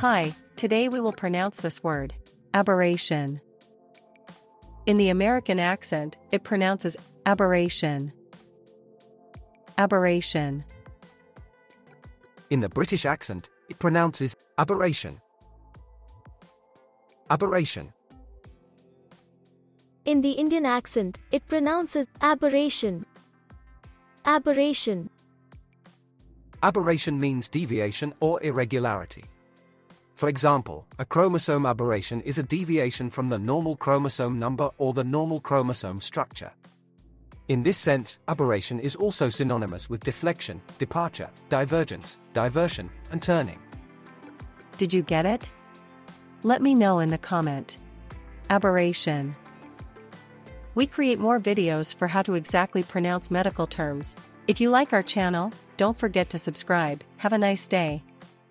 Hi, today we will pronounce this word aberration. In the American accent, it pronounces aberration. Aberration. In the British accent, it pronounces aberration. Aberration. In the Indian accent, it pronounces aberration. Aberration. Aberration means deviation or irregularity. For example, a chromosome aberration is a deviation from the normal chromosome number or the normal chromosome structure. In this sense, aberration is also synonymous with deflection, departure, divergence, diversion, and turning. Did you get it? Let me know in the comment. Aberration. We create more videos for how to exactly pronounce medical terms. If you like our channel, don't forget to subscribe. Have a nice day.